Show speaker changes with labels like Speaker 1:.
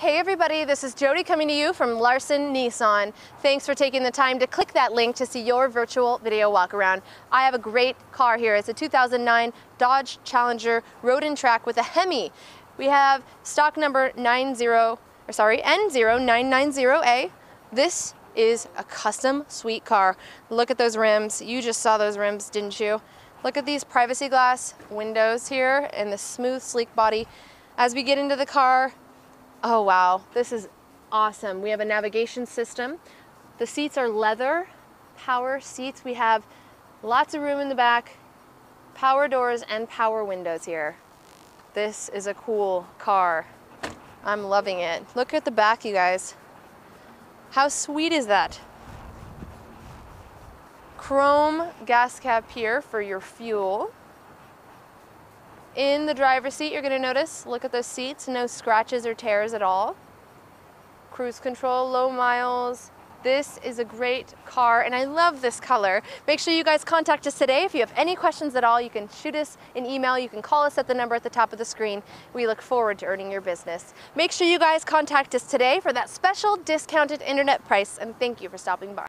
Speaker 1: Hey everybody, this is Jody coming to you from Larson Nissan. Thanks for taking the time to click that link to see your virtual video walk around. I have a great car here. It's a 2009 Dodge Challenger Road and Track with a Hemi. We have stock number 90, or sorry, N0990A. This is a custom sweet car. Look at those rims. You just saw those rims, didn't you? Look at these privacy glass windows here and the smooth, sleek body. As we get into the car, Oh wow, this is awesome. We have a navigation system. The seats are leather, power seats. We have lots of room in the back, power doors and power windows here. This is a cool car. I'm loving it. Look at the back, you guys. How sweet is that? Chrome gas cap here for your fuel. In the driver's seat, you're going to notice, look at those seats, no scratches or tears at all. Cruise control, low miles. This is a great car, and I love this color. Make sure you guys contact us today. If you have any questions at all, you can shoot us an email. You can call us at the number at the top of the screen. We look forward to earning your business. Make sure you guys contact us today for that special discounted internet price, and thank you for stopping by.